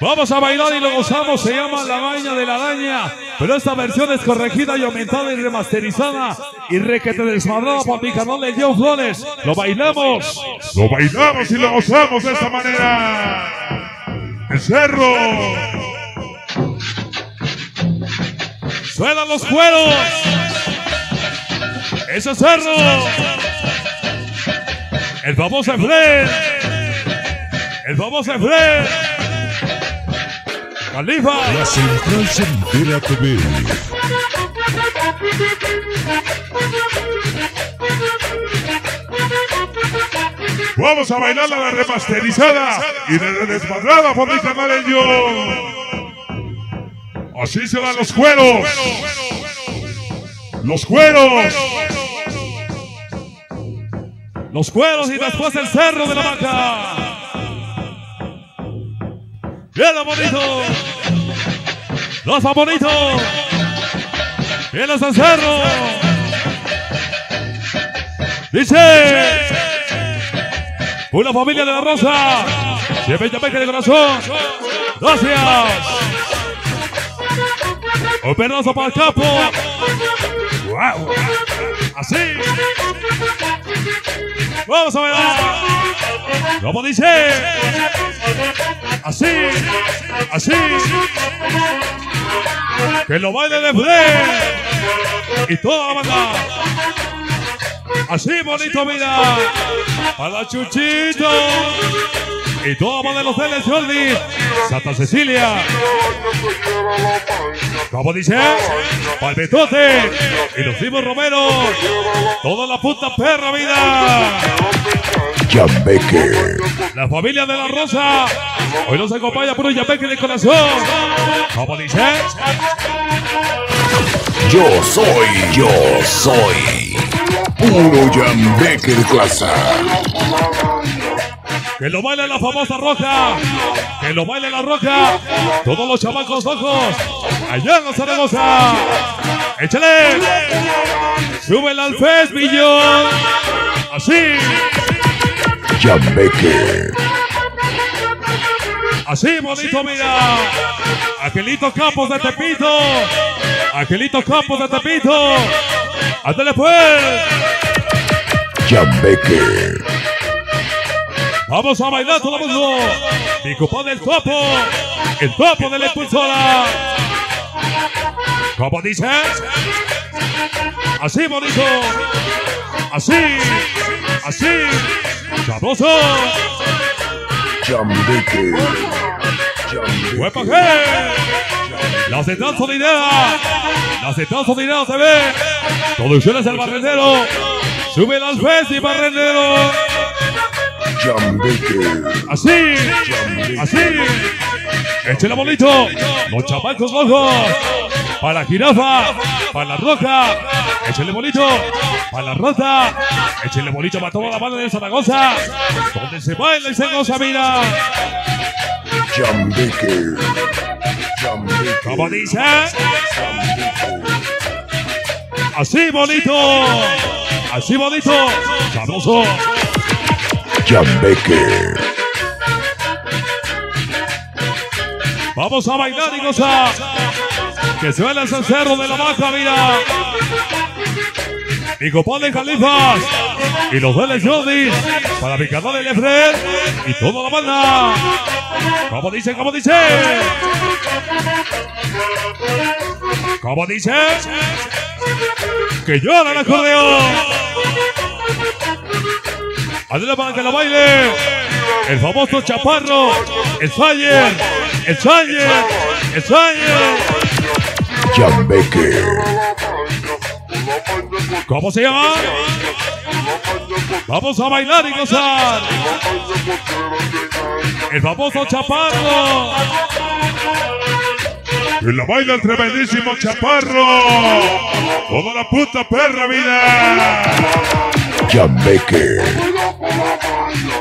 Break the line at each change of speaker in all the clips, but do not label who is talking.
Vamos a bailar y lo gozamos, se llama La Baña de la Daña, pero esta versión es corregida y aumentada y remasterizada y requete desmadrada por mi canal de John Flores. Lo bailamos.
Lo bailamos y lo gozamos de esta manera. El cerro.
Suenan los cueros. Ese cerro. El famoso Efren. El famoso Efren. Califa.
La Central Sandera TV.
Vamos a bailar la remasterizada y de desmadrada por mi canal en yo. Así se dan los cueros. Los cueros.
Los cueros y después el cerro de la vaca. Bien bonito. Los favoritos. Bien los del cerro. Dice. Una familia de la Rosa. Siempre Yameque de corazón. Gracias. Un pedazo para el capo. Wow. Así. Vamos a ver. Como dice. Así. Así. Que lo baile de Fred. Y toda la banda. Así bonito, mira. Para Chuchito. Y toda la banda de los Celes Jordi. Santa Cecilia. Como dice, Palmetote y los primos Romero. Toda la puta perra vida.
Yambeque.
La familia de la Rosa. Hoy nos acompaña puro Yapeque de corazón. Como dice,
Yo soy, yo soy. Puro Yambeque de clase.
que lo baile la famosa roja. Que lo baile la roja. Todos los chamacos rojos. Allá en Zaragoza. Échale. Súbela al Fest, millón. Así.
Yambeque.
Así bonito, mira. Angelito Campos de Tepito. Angelito Campos de Tepito. Ándale pues.
Yambeque.
Vamos a bailar todo el mundo. Mi compadre el topo. El topo de la impulsora. ¿Cómo dice? Así bonito. Así. Así. Sabroso.
Yambeque.
¡Huepa qué! La central son idea. La central son idea se ve. Producciones el barrendero. Sube fest y barrendero. Así. Así. Échale bonito. Los chamacos rojos. Para la jirafa. Para la roja. Échale bonito. Para la rosa. Échale bonito para toda la banda de Zaragoza. Donde se baila y se goza, mira.
Yambeque.
Como dice. Así bonito. Así bonito. Sabroso.
Yambeque.
Vamos a bailar y gozar. Que suena el cerro de la baja, mira. Mi compadre Califas. Y los Vélez Jordis. Para mi canal el Efred. Y toda la banda. Como dice, como dice. Como dice. Que llora el acordeón. Adelante para que lo baile. El famoso chaparro. El Sayer. El Sayer. El Sayer.
Yambeque.
¿Cómo se llama? Vamos a bailar y gozar. El famoso chaparro.
Y la baila el tremendísimo chaparro. Toda la puta perra vida.
Yambeque.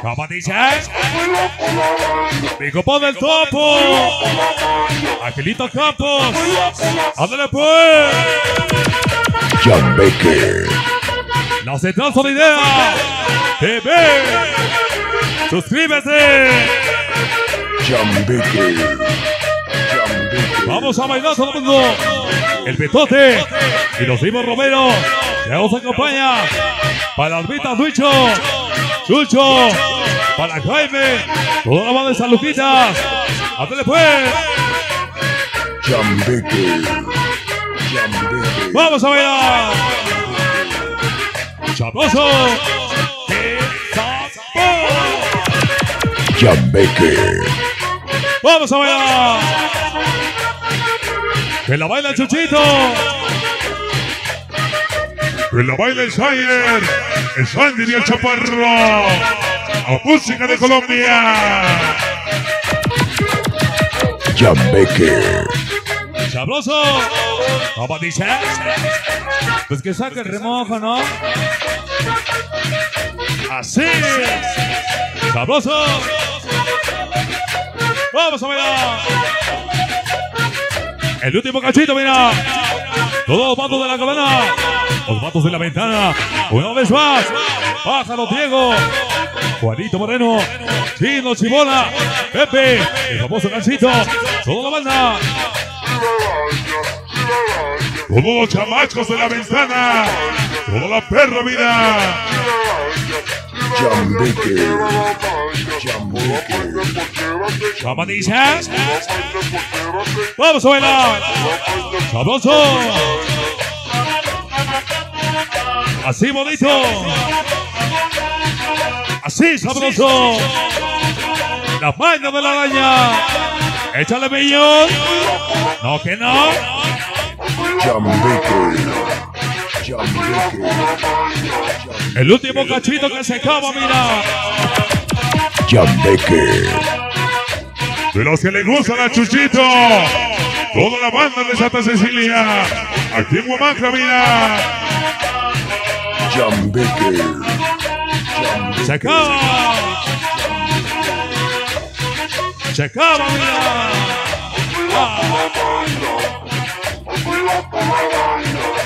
¿Cómo dice? Mi compadre del topo. Angelito Campos. Ándale pues.
Yambeque.
La central son idea. TV. Suscríbete.
Jambecker.
Vamos a bailar todo el mundo. El Betote y los primos Romero que nos acompaña. Para Albita Duicho, Chucho, para Jaime, toda la banda de San Luquitas. ¡Ándale pues!
Jambecker. Jambecker.
¡Vamos a bailar! ¡Sabroso! ¡Qué sabor!
Jambecker.
¡Vamos a bailar! ¡Que la baila el Chuchito!
Que la baila el Sayer. El Sandy y el Chaparro. A música de Colombia.
Jambecker.
¡Sabroso! ¿Cómo dices? Pues que saque el remojo, ¿no? ¡Así! ¡Sabroso! ¡Vamos a bailar! El último cachito, mira. Todos los patos de la cadena. Los patos de la ventana. Una vez más. Pájaro Diego. Juanito Moreno. Chino Chibona. Pepe. El famoso ganchito. Toda la banda.
Todos los chamachos de la ventana. Toda la perra vida.
Jambecker. Jambecker.
¿Cómo dices? Vamos a bailar. Sabroso. Así bonito. Así sabroso. La vaina de la araña. Échale millón. No que no.
Jambecker.
El último cachito que se acaba, mira.
Jambecker.
De los que le gustan a Chuchito. Toda la banda de Santa Cecilia. Aquí en Huamacra, mira.
Jambecker.
Se acaba. Se acaba, mira. Manches.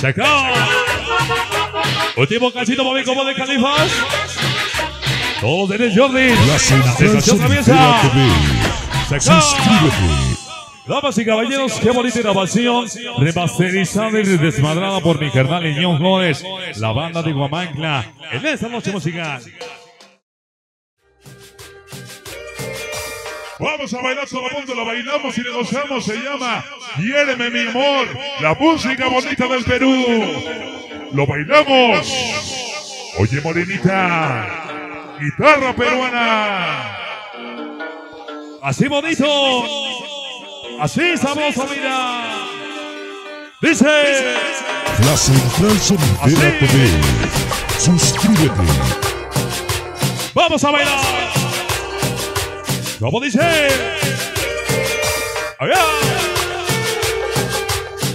Se acaba. Último cachito móvil como de califas. Todos de Jordi. Sensación traviesa. Se acaba. Damas y caballeros, qué bonita grabación, remasterizada y desmadrada por mi carnal Iñón Flores, la banda de Guamancla, en esta noche musical.
Vamos a bailar todo el mundo, lo bailamos y le gozamos. Se llama Quiéreme mi amor, la música bonita del Perú. Lo bailamos. Oye, Morenita, guitarra peruana.
Así bonito, así sabroso, mira. Dice,
La Central Sonidera. TV. Suscríbete.
vamos a bailar. ¿Cómo dice? Allá.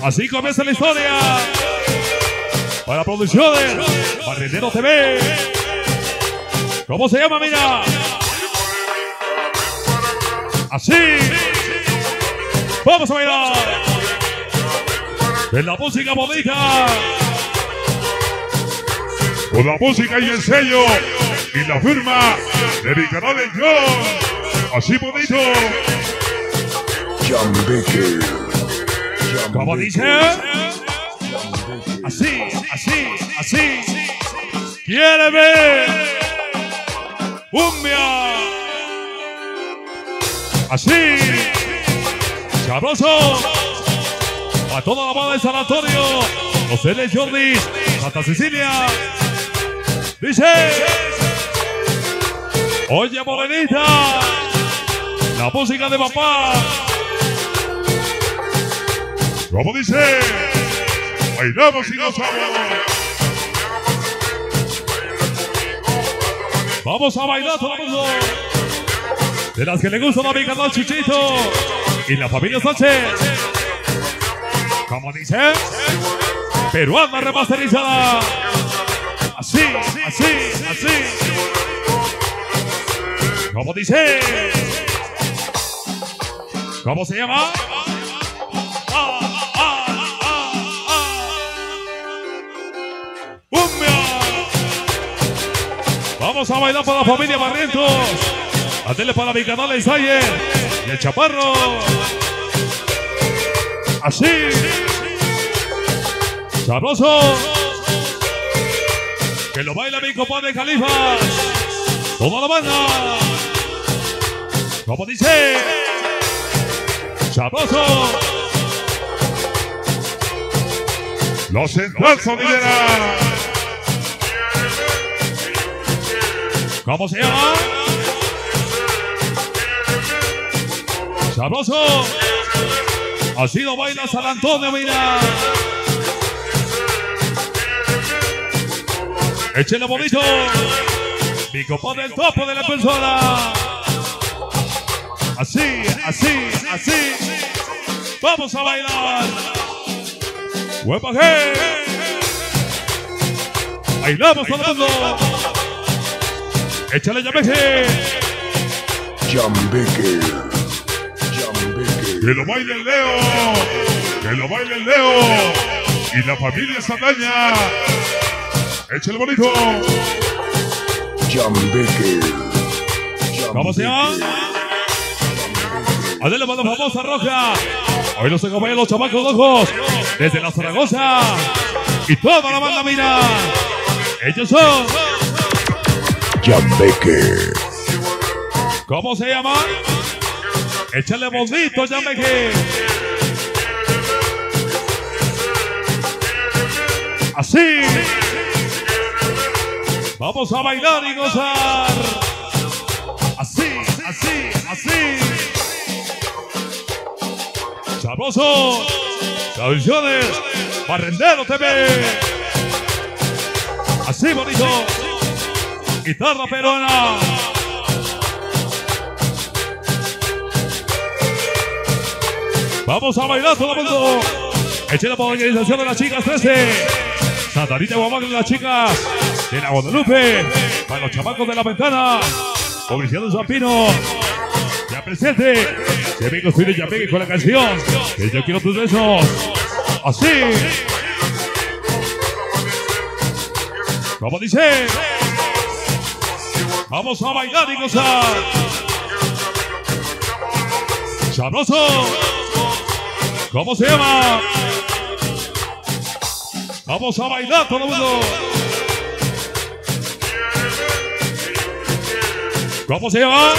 Así comienza la historia. Para producciones, Barrendero TV. ¿Cómo se llama, mira? Así. Vamos a bailar. En la música bonita.
Con la música y el sello y la firma de mi canal en John. Así bonito.
Jambecker.
¿Cómo dice? Así, así, así. Quiere ver. Cumbia. Así. Sabroso. A toda la banda de San Antonio. Los L. Jordi. Santa Cecilia. Dice. Oye, morenita. La música de papá.
Como dice, bailamos y gozamos.
Vamos a bailar todo mundo. De las que le gustan a mi canal Chichito y la familia Sánchez. Como dice, peruana remasterizada. Así, así, así. Como dice. ¿Cómo se llama? Vamos a bailar para la familia Barrientos. Atele para mi canal Ensayer y el Chaparro. Así. Sabroso. Que lo baila mi compadre Califas. Toda la banda. Como dice. Sabroso.
Los Central.
¿Cómo se llama? Sabroso. Así lo baila San Antonio, mira. Échale bonito. Mi compadre el topo de la persona. Así, así, así. Vamos a bailar. ¡Huepa! Bailamos todo el mundo. Échale llameje.
Jambeque. Jambeque.
Que lo baile el Leo. Que lo baile el Leo. Y la familia Saldaña. Échale bonito.
Jambeque.
¿Cómo se llama? Adele para la famosa roja. Hoy nos acompañan los chamacos rojos desde la Zaragoza. Y toda la banda mira. Ellos son.
Jambeque.
¿Cómo se llama? Échale bonito, Yameque. Así. Vamos a bailar y gozar. Así, así, así. Sabroso. Tradiciones. Barrendero TV. Así bonito. Guitarra peruana. Vamos a bailar todo el mundo. Échale por organización de las chicas 13. Santa Rita Guamac de las chicas de la Guadalupe. Para los chamacos de la ventana. Publicidad de San Pino. Ya presente. Se me construye ya pegue con la canción. Que yo quiero tus besos. Así. Como dice. Vamos a bailar y gozar. Sabroso. ¿Cómo se llama? Vamos a bailar todo el mundo. ¿Cómo se llama?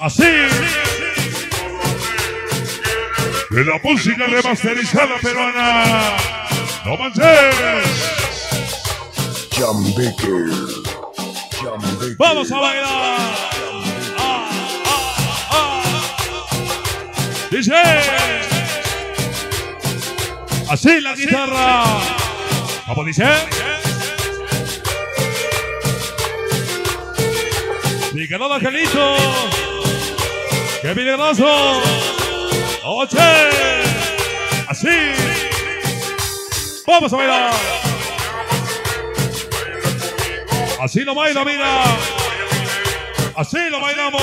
Así.
De la música remasterizada peruana. No manches.
Jambeque. Jambeque.
Vamos a bailar. Ah, ah, ah. Dice. Así la guitarra. ¿Cómo dice? Mi querido Angelito. ¡Qué milagroso! ¡Oche! Así. Vamos a bailar. Así lo baila, mira. Así lo bailamos.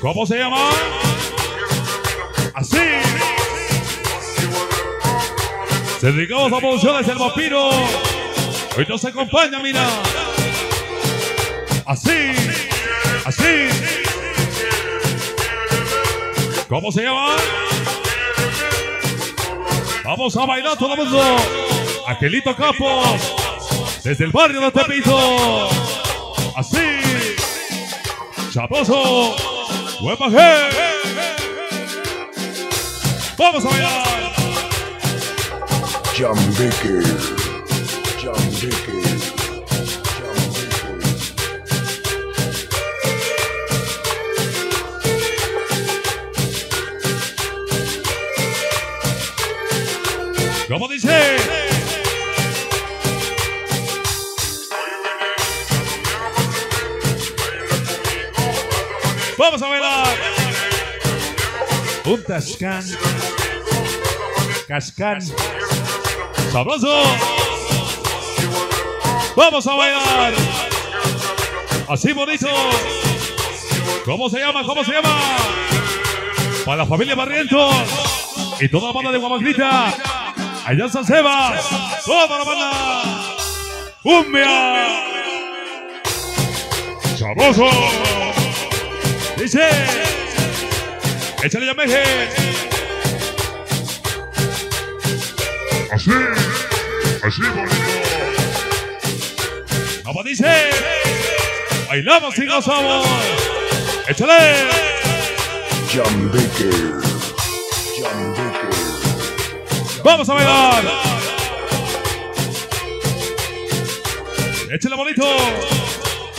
¿Cómo se llama? Así. Se dedicamos a producciones El Vampiro. Hoy nos acompaña, mira. Así. Así. ¿Cómo se llama? Vamos a bailar todo el mundo. Angelito Campos. Desde el barrio de Tepito. Así. Chaposo. Huepa. Vamos a bailar.
Jambeque. Jambeque.
Dice? Vamos a bailar. Un tascán. Cascán. Sabroso. Vamos a bailar. Así bonito. ¿Cómo se llama? ¿Cómo se llama? Para la familia Barrientos. Y toda la banda de Guamagrita. Allá San Sebas. Toda la banda. ¡Cumbia!
¡Sabroso!
Dice. Échale llameje.
Así, así bonito.
Como dice. Bailamos y gozamos. Échale.
John Baker.
Vamos a bailar. Échale bonito.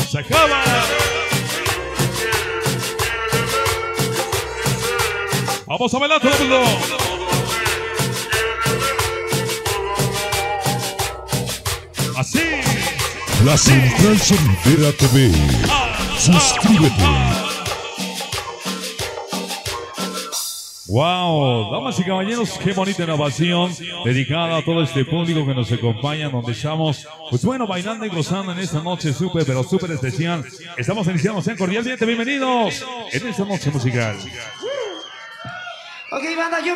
Se acaba. Vamos a bailar todo el mundo. Así.
La Central Sonidera TV. Suscríbete.
Wow, damas y caballeros, qué bonita innovación dedicada a todo este público que nos acompaña, donde estamos, pues bueno, bailando y gozando en esta noche súper, pero súper especial. Estamos iniciando, sean cordialmente bienvenidos en esta noche musical.
Ok, banda, yo